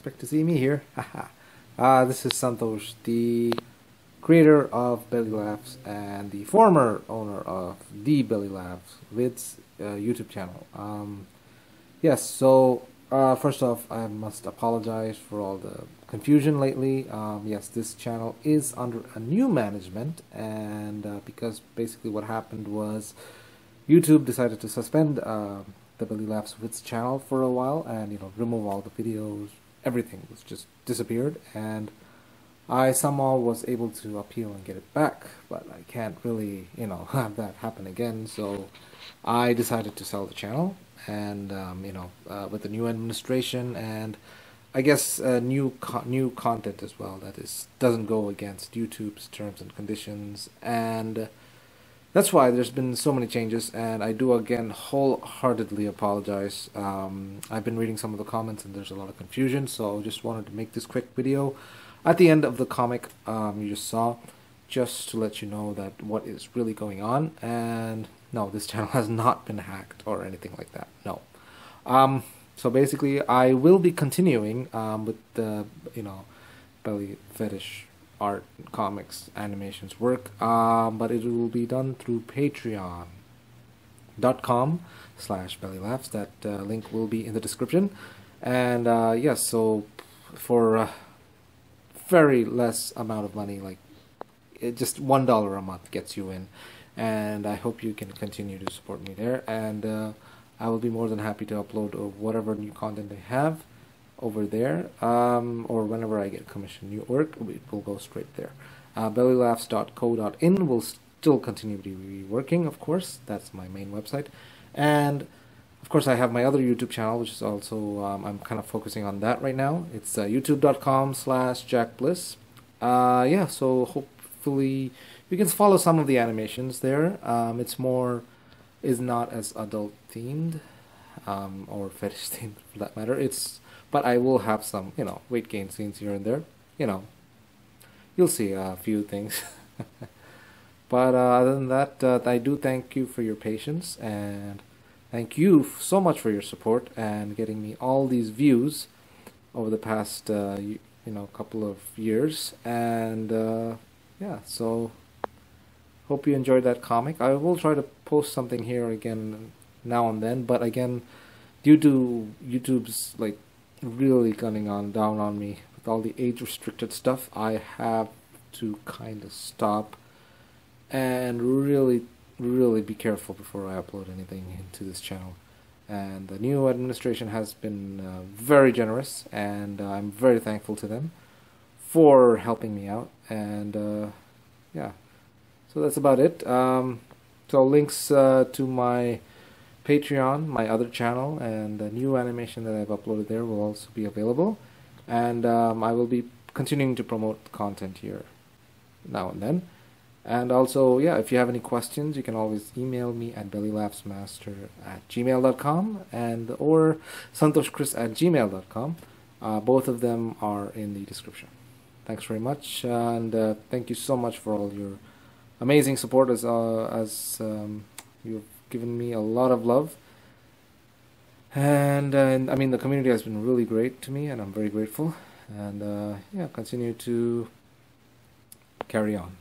expect to see me here. Haha. uh, this is Santhosh, the creator of Belly Laughs and the former owner of the Belly Laughs with uh, YouTube channel. Um, yes, so uh, first off, I must apologize for all the confusion lately. Um, yes, this channel is under a new management, and uh, because basically what happened was YouTube decided to suspend uh, the Belly Laughs Wits channel for a while and you know remove all the videos, everything was just disappeared, and I somehow was able to appeal and get it back, but I can't really you know have that happen again. So I decided to sell the channel, and um, you know uh, with the new administration and I guess uh, new co- new content as well that is doesn't go against YouTube's terms and conditions. And that's why there's been so many changes and i do again wholeheartedly apologize. Um, i've been reading some of the comments and there's a lot of confusion so I just wanted to make this quick video at the end of the comic um, you just saw just to let you know that what is really going on and no this channel has not been hacked or anything like that no um, so basically i will be continuing um, with the you know belly fetish art, comics, animations work, um, but it will be done through patreon.com slash bellylaughs. That uh, link will be in the description. And uh, yes, so for uh, very less amount of money, like just one dollar a month gets you in. And I hope you can continue to support me there. And uh, I will be more than happy to upload whatever new content I have over there, um, or whenever I get commissioned new work, it will go straight there. Uh, bellylaughs.co.in will still continue to be working, of course. That's my main website. And course, I have my other YouTube channel, which is also, um, I'm kind of focusing on that right now. It's uh, youtube.com slash jackbliss. Uh, yeah, so hopefully you can follow some of the animations there. Um, it's more, is not as adult themed, um, or fetish themed for that matter. It's but I will have some, you know, weight gain scenes here and there. You know, you'll see a few things. but uh, other than that, uh, I do thank you for your patience and thank you so much for your support and getting me all these views over the past, uh, you, you, know, couple of years. And uh, yeah, so hope you enjoyed that comic. I will try to post something here again now and then, but again, due to YouTube's like really gunning on down on me with all the age restricted stuff i have to kind of stop and really really be careful before i upload anything into this channel and the new administration has been uh, very generous and uh, i'm very thankful to them for helping me out and uh, yeah so that's about it um, so links uh, to my Patreon, my other channel, and the new animation that I've uploaded there will also be available. And um, I will be continuing to promote content here now and then. And also, yeah, if you have any questions, you can always email me at bellylaughsmaster at gmail.com and or santhoshchris at gmail.com. Uh, both of them are in the description. Thanks very much, and uh, thank you so much for all your amazing support as uh, as um, you've given me a lot of love. And, uh, and I mean, the community has been really great to me, and I'm very grateful. And uh, yeah, continue to carry on.